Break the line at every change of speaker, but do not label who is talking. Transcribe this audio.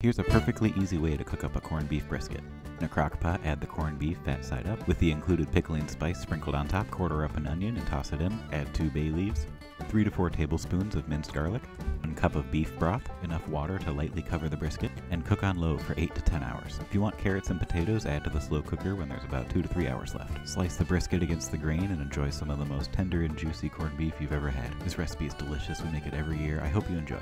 Here's a perfectly easy way to cook up a corned beef brisket. In a crock pot, add the corned beef fat side up with the included pickling spice sprinkled on top. Quarter up an onion and toss it in. Add two bay leaves, 3 to 4 tablespoons of minced garlic, 1 cup of beef broth, enough water to lightly cover the brisket, and cook on low for 8 to 10 hours. If you want carrots and potatoes, add to the slow cooker when there's about 2 to 3 hours left. Slice the brisket against the grain and enjoy some of the most tender and juicy corned beef you've ever had. This recipe is delicious. We make it every year. I hope you enjoy.